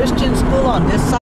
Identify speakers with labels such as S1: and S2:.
S1: Christian school on this side.